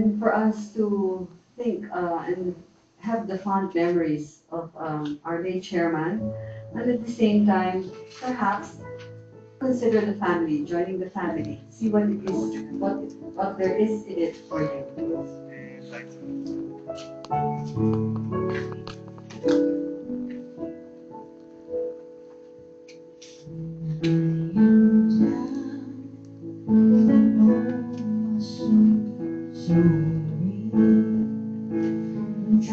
and for us to think uh, and have the fond memories of um, our late chairman, and at the same time, perhaps consider the family, joining the family, see what it is, what what there is in it for you. 这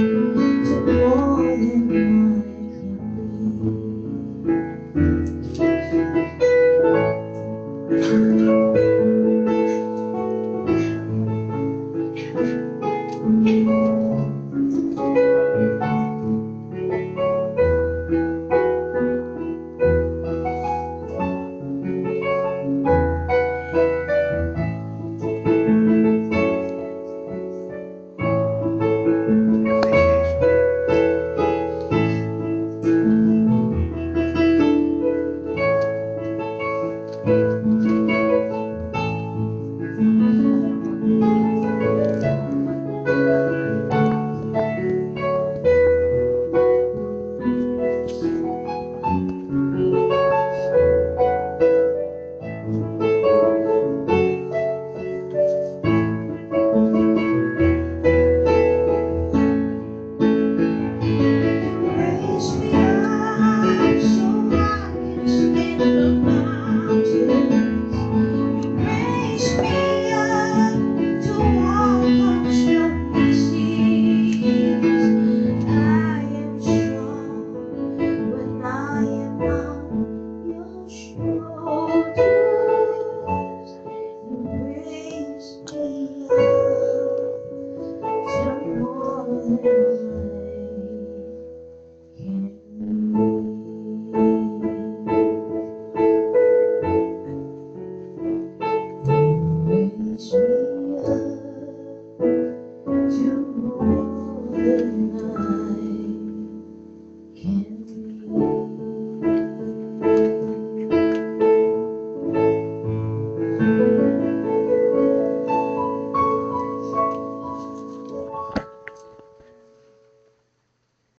Yes.